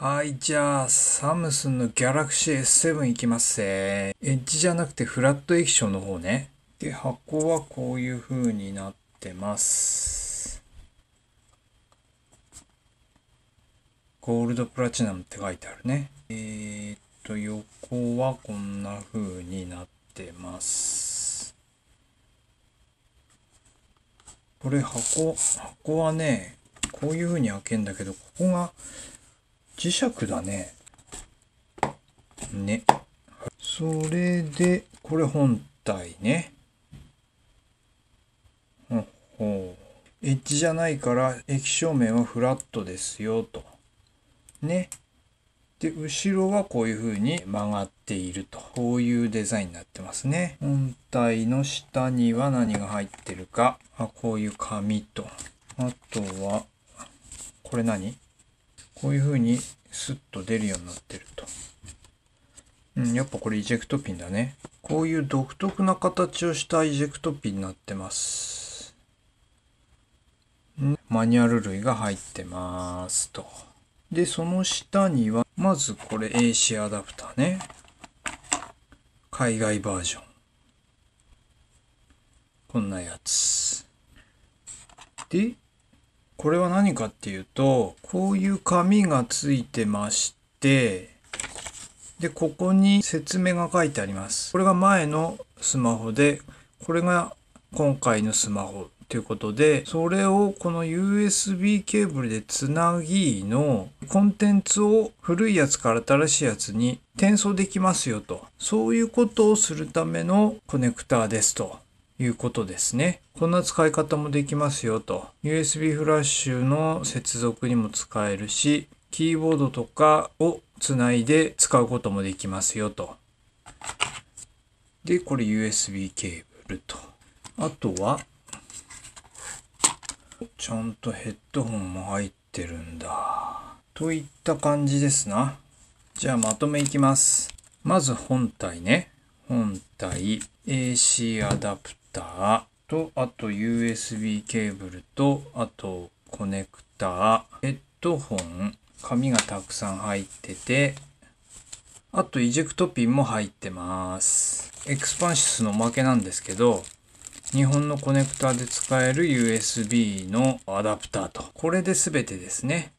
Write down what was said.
はい、じゃあ、サムスンの Galaxy S7 いきますぜ。エッジじゃなくてフラット液晶の方ね。で、箱はこういう風になってます。ゴールドプラチナムって書いてあるね。えー、っと、横はこんな風になってます。これ箱、箱はね、こういう風に開けんだけど、ここが磁石だね。ね。それで、これ本体ね。ほほう。エッジじゃないから液晶面はフラットですよと。ね。で、後ろはこういう風に曲がっていると。こういうデザインになってますね。本体の下には何が入ってるか。あ、こういう紙と。あとは、これ何？こういう風にスッと出るようになってると。うん、やっぱこれイジェクトピンだね。こういう独特な形をしたイジェクトピンになってます。マニュアル類が入ってますと。で、その下には、まずこれ AC アダプターね。海外バージョン。こんなやつ。で、これは何かっていうと、こういう紙がついてまして、で、ここに説明が書いてあります。これが前のスマホで、これが今回のスマホということで、それをこの USB ケーブルでつなぎのコンテンツを古いやつから新しいやつに転送できますよと。そういうことをするためのコネクターですと。いうことですね。こんな使い方もできますよと。USB フラッシュの接続にも使えるし、キーボードとかをつないで使うこともできますよと。で、これ USB ケーブルと。あとは、ちゃんとヘッドホンも入ってるんだ。といった感じですな。じゃあまとめいきます。まず本体ね。体、AC アダプターと、あと USB ケーブルと、あとコネクター、ヘッドホン、紙がたくさん入ってて、あとイジェクトピンも入ってます。 Expansys のおまけなんですけど、日本のコネクタで使える USB のアダプターと。これで全てですね。